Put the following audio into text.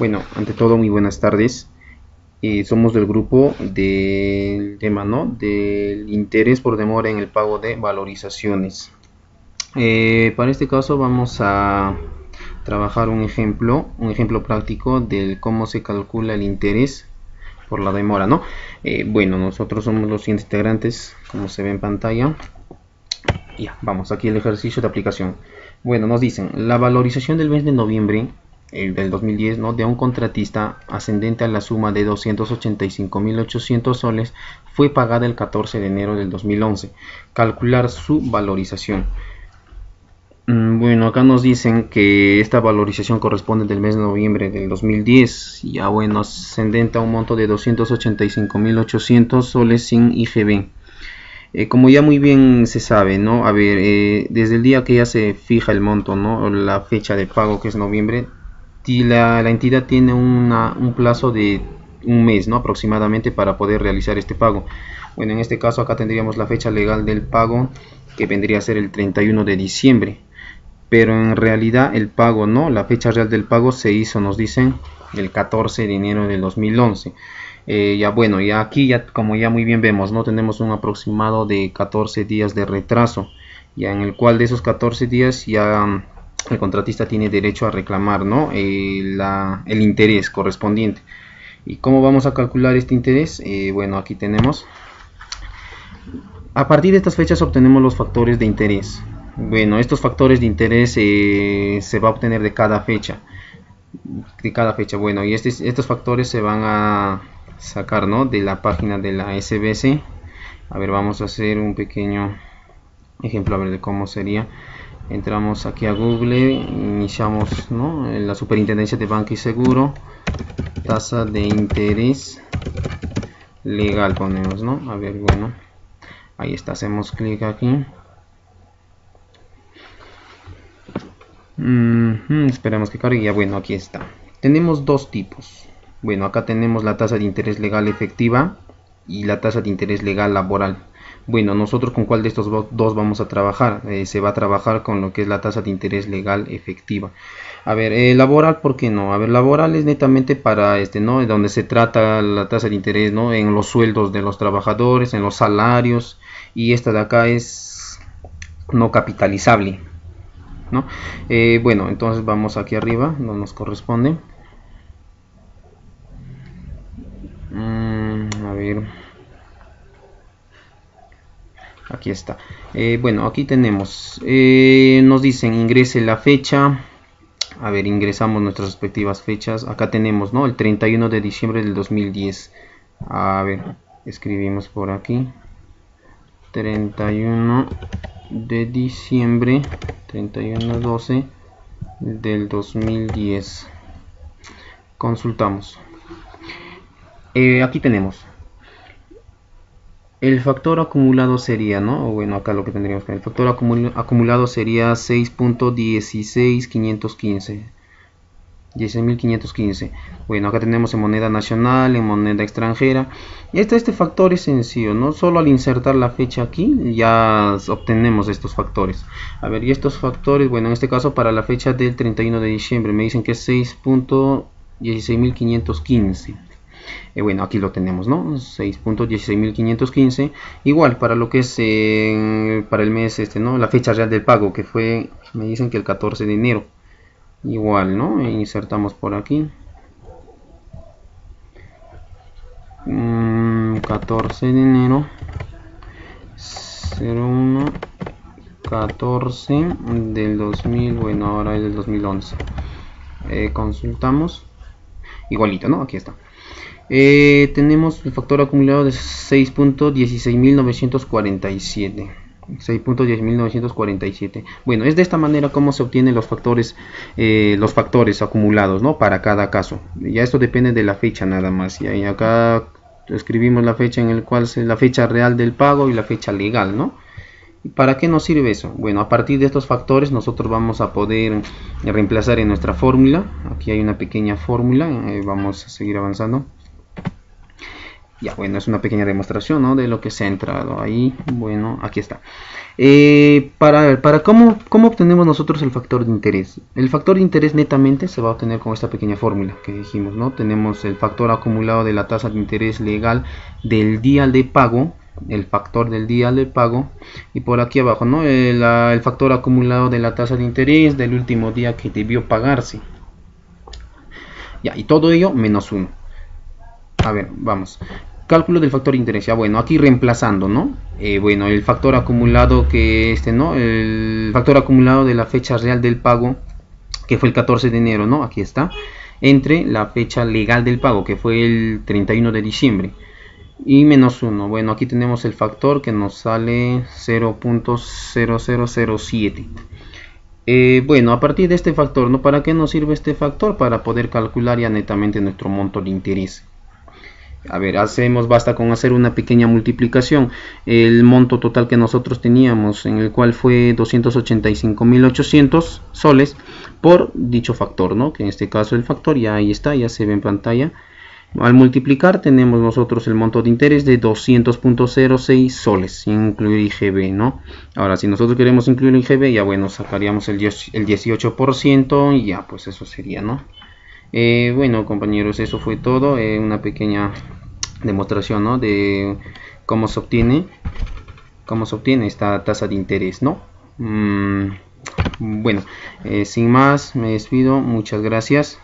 Bueno, ante todo, muy buenas tardes. Eh, somos del grupo del tema, ¿no? Del interés por demora en el pago de valorizaciones. Eh, para este caso vamos a trabajar un ejemplo, un ejemplo práctico del cómo se calcula el interés por la demora, ¿no? Eh, bueno, nosotros somos los siguientes integrantes, como se ve en pantalla. Ya, vamos, aquí el ejercicio de aplicación. Bueno, nos dicen, la valorización del mes de noviembre el del 2010, ¿no? de un contratista ascendente a la suma de 285.800 soles fue pagada el 14 de enero del 2011. Calcular su valorización. Mm, bueno, acá nos dicen que esta valorización corresponde del mes de noviembre del 2010. Ya bueno, ascendente a un monto de 285.800 soles sin IGB. Eh, como ya muy bien se sabe, ¿no? A ver, eh, desde el día que ya se fija el monto, ¿no? La fecha de pago que es noviembre, la, la entidad tiene un plazo de un mes ¿no? aproximadamente para poder realizar este pago. Bueno, en este caso acá tendríamos la fecha legal del pago que vendría a ser el 31 de diciembre. Pero en realidad el pago, ¿no? La fecha real del pago se hizo, nos dicen, el 14 de enero del 2011. Eh, ya bueno, ya aquí ya como ya muy bien vemos, ¿no? Tenemos un aproximado de 14 días de retraso. Ya en el cual de esos 14 días ya el contratista tiene derecho a reclamar ¿no? Eh, el interés correspondiente. ¿Y cómo vamos a calcular este interés? Eh, bueno, aquí tenemos. A partir de estas fechas obtenemos los factores de interés. Bueno, estos factores de interés eh, se va a obtener de cada fecha. De cada fecha. Bueno, y este, estos factores se van a sacar ¿no? de la página de la SBC. A ver, vamos a hacer un pequeño ejemplo a ver de cómo sería entramos aquí a Google, iniciamos en la superintendencia de banco y seguro, tasa de interés legal ponemos, ¿no? A ver, bueno, ahí está, hacemos clic aquí. esperamos que cargue, ya bueno, aquí está. Tenemos dos tipos. Bueno, acá tenemos la tasa de interés legal efectiva y la tasa de interés legal laboral. Bueno, nosotros con cuál de estos dos vamos a trabajar. Eh, se va a trabajar con lo que es la tasa de interés legal efectiva. A ver, eh, laboral, ¿por qué no? A ver, laboral es netamente para este, ¿no? Donde se trata la tasa de interés, ¿no? En los sueldos de los trabajadores, en los salarios. Y esta de acá es no capitalizable, ¿no? Eh, bueno, entonces vamos aquí arriba, no nos corresponde. Mm, a ver aquí está. Eh, bueno aquí tenemos. Eh, nos dicen ingrese la fecha. A ver ingresamos nuestras respectivas fechas. Acá tenemos no el 31 de diciembre del 2010 a ver escribimos por aquí. 31 de diciembre 31 12 del 2010 consultamos. Eh, aquí tenemos el factor acumulado sería, ¿no? Bueno, acá lo que tendríamos el factor acumulado sería 6.16515. 16.515. Bueno, acá tenemos en moneda nacional, en moneda extranjera. Este, este factor es sencillo, ¿no? Solo al insertar la fecha aquí ya obtenemos estos factores. A ver, y estos factores, bueno, en este caso para la fecha del 31 de diciembre me dicen que es 6.16515. Eh, bueno, aquí lo tenemos, ¿no? 6.16515. Igual, para lo que es eh, para el mes, este, ¿no? La fecha real del pago, que fue, me dicen que el 14 de enero. Igual, ¿no? Insertamos por aquí. 14 mm, de enero 01 14 del 2000 bueno ahora es del 2011 eh, consultamos igualito no aquí está eh, tenemos el factor acumulado de 6.16947. 6.10947. Bueno, es de esta manera como se obtienen los factores, eh, los factores acumulados, ¿no? Para cada caso. Ya esto depende de la fecha nada más. Y acá escribimos la fecha en el cual es la fecha real del pago y la fecha legal, ¿no? ¿Para qué nos sirve eso? Bueno, a partir de estos factores nosotros vamos a poder reemplazar en nuestra fórmula. Aquí hay una pequeña fórmula, eh, vamos a seguir avanzando Ya, bueno, es una pequeña demostración ¿no? de lo que se ha entrado ahí. Bueno, aquí está. Eh, para para ¿cómo, ¿cómo obtenemos nosotros el factor de interés? El factor de interés netamente se va a obtener con esta pequeña fórmula que dijimos, ¿no? Tenemos el factor acumulado de la tasa de interés legal del día de pago, el factor del día de pago, y por aquí abajo, ¿no? El, el factor acumulado de la tasa de interés del último día que debió pagarse. Ya, y todo ello menos 1. A ver, vamos. Cálculo del factor de interés. Ya bueno, aquí reemplazando, ¿no? Eh, bueno, el factor acumulado que este, ¿no? El factor acumulado de la fecha real del pago, que fue el 14 de enero, ¿no? Aquí está. Entre la fecha legal del pago, que fue el 31 de diciembre. Y menos 1. Bueno, aquí tenemos el factor que nos sale 0.0007. Eh, bueno, a partir de este factor, ¿no? ¿Para qué nos sirve este factor? Para poder calcular ya netamente nuestro monto de interés. A ver, hacemos, basta con hacer una pequeña multiplicación. El monto total que nosotros teníamos, en el cual fue 285.800 soles, por dicho factor, ¿no? Que en este caso el factor ya ahí está, ya se ve en pantalla. Al multiplicar tenemos nosotros el monto de interés de 200.06 soles, sin incluir IGB, ¿no? Ahora, si nosotros queremos incluir IGB, ya bueno, sacaríamos el 18% y ya, pues eso sería, ¿no? Eh, bueno compañeros, eso fue todo, eh, una pequeña demostración ¿no? de cómo se obtiene cómo se obtiene esta tasa de interés, ¿no? Mm, bueno, eh, sin más, me despido, muchas gracias.